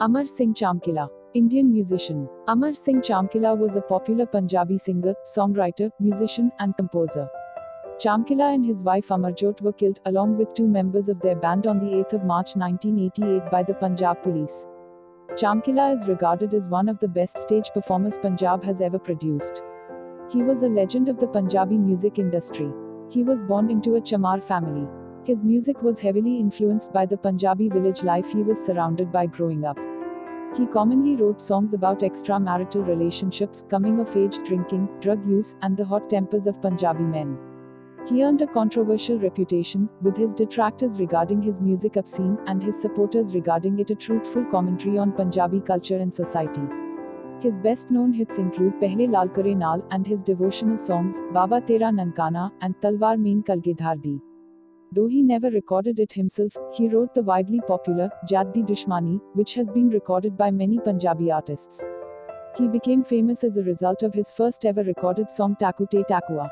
Amar Singh Chamkila, Indian musician. Amar Singh Chamkila was a popular Punjabi singer, songwriter, musician, and composer. Chamkila and his wife Amarjot were killed along with two members of their band on the 8th of March 1988 by the Punjab police. Chamkila is regarded as one of the best stage performers Punjab has ever produced. He was a legend of the Punjabi music industry. He was born into a Chamar family. His music was heavily influenced by the Punjabi village life he was surrounded by growing up. He commonly wrote songs about extramarital relationships, coming of age, drinking, drug use, and the hot tempers of Punjabi men. He earned a controversial reputation, with his detractors regarding his music obscene, and his supporters regarding it a truthful commentary on Punjabi culture and society. His best known hits include Pehle Lalkare Naal and his devotional songs, Baba Tera Nankana, and Talwar Main Kalgidhar Di. Though he never recorded it himself, he wrote the widely popular Jatt Di Dushmani, which has been recorded by many Punjabi artists. He became famous as a result of his first ever recorded song Takue Te Takua.